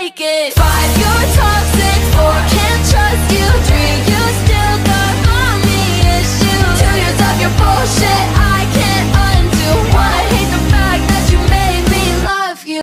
make it.